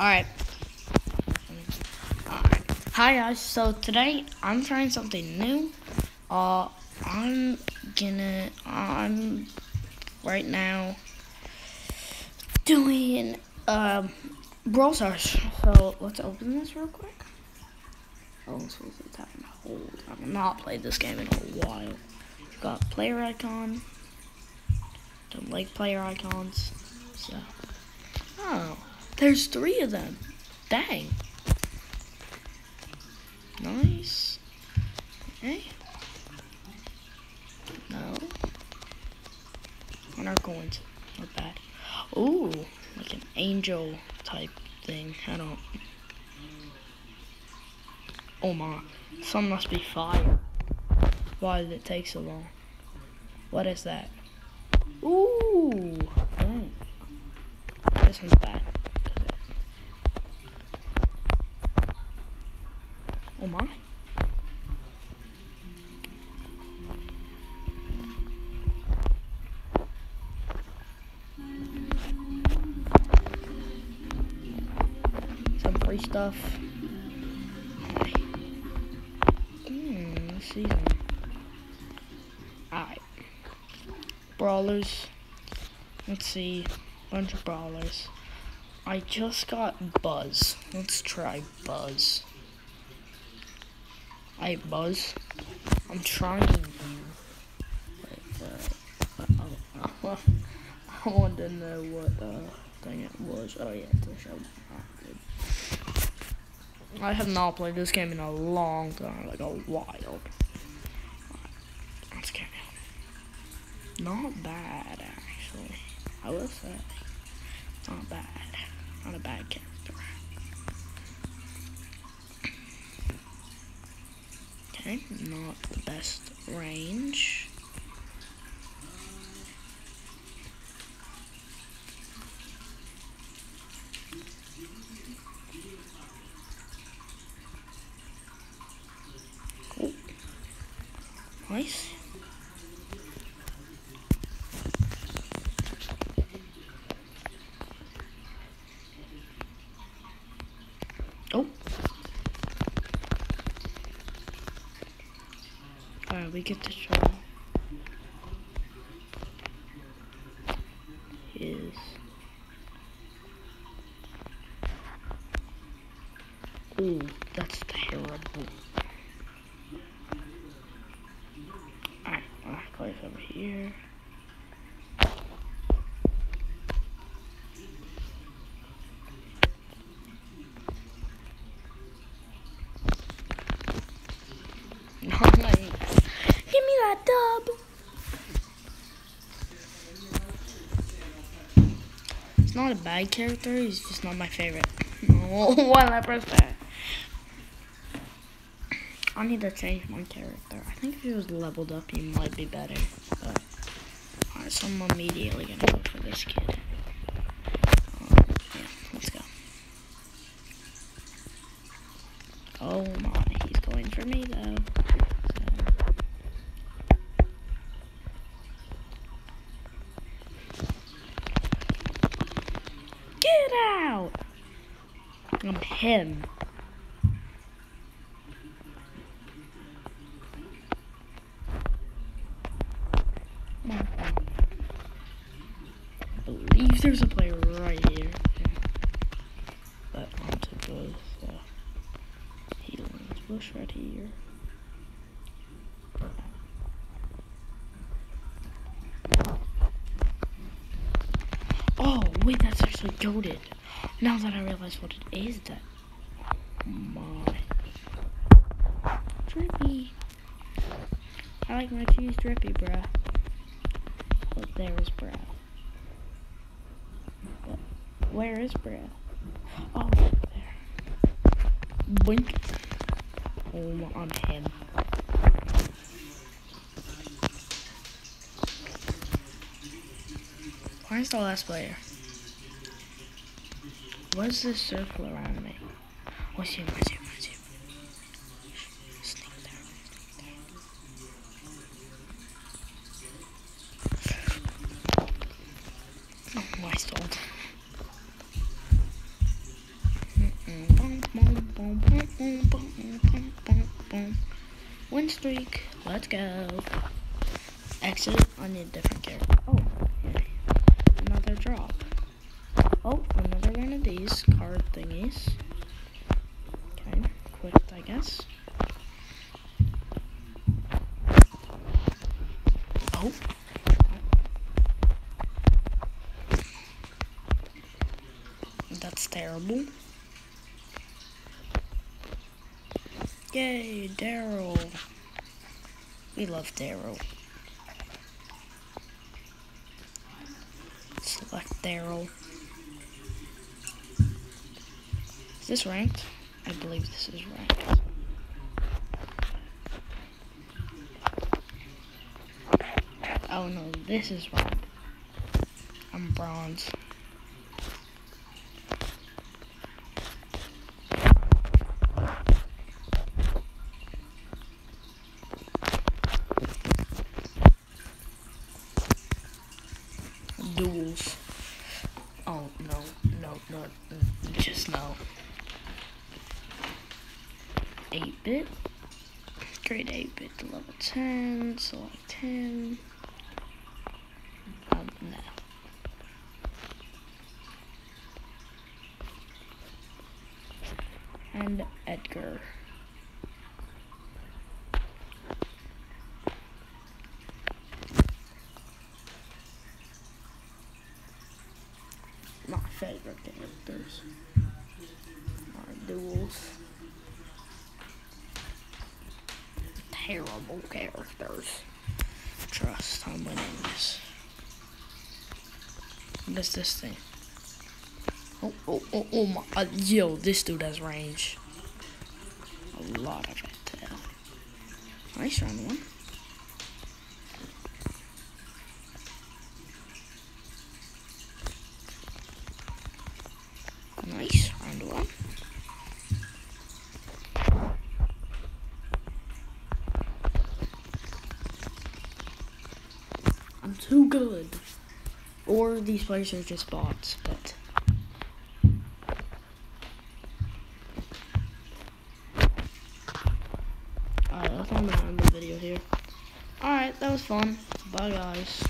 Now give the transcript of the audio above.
Alright. Alright. Hi guys, so today I'm trying something new. Uh, I'm gonna, I'm right now doing, um, Brawl Stars. So let's open this real quick. Oh, supposed to tap and hold. I've not played this game in a while. Got player icon. Don't like player icons. So, oh. There's three of them. Dang. Nice. Okay. No. One are coins. Not bad. Ooh, like an angel type thing. I don't. Oh my. Some must be fire. Why did it take so long? What is that? Ooh. Dang. This one's bad. Stuff. Season. Alright. Brawlers. Let's see. Bunch of brawlers. I just got Buzz. Let's try Buzz. Hey, Buzz. I'm trying to. uh, I want to know what uh, thing it was. Oh, yeah, to show. I have not played this game in a long time, like a while. Get Not bad, actually. I will say. Not bad. Not a bad character. Okay, not the best range. Oh, nice. Oh. Alright, we get to try his Ooh, that's terrible. Alright, last place over here. Nice. Dub. He's not a bad character, he's just not my favorite. Oh, I press that? I need to change my character. I think if he was leveled up, he might be better. But, so I'm immediately gonna go for this kid. Yeah, let's go. Oh my, he's going for me though. Get out! I'm him. I believe there's a player right here. That But onto the uh, healing bush right here. Oh, wait, that's actually goaded. Now that I realize what it is, that. My. Drippy. I like my cheese drippy, bruh. Oh, there is bruh. But where is bruh? Oh, there. Boink. Oh, I'm him. Where's the last player? What's this circle around me? What's here? What's here? What's here? Sneak down. Sneak down. Oh, I stalled. Win streak. Let's go. Exit. I need a different character. Oh, another drop. These card thingies. Okay, quit, I guess. Oh. That's terrible. Yay, Darryl. We love Darryl. Select Darryl. Is this ranked? I believe this is ranked. Oh no, this is ranked. I'm bronze. duels. Oh no, no, no, just no. 8 bit. Grade 8 bit to level 10, select him. Um, no. And Edgar. my favorite characters are duels. Terrible characters. Trust, I'm winning this. What is this thing? Oh, oh, oh, oh my, uh, yo, this dude has range. A lot of it. Uh, nice round one. Nice, round one. I'm too good. Or these players are just bots, but. Alright, I'm gonna end the video here. Alright, that was fun. Bye, guys.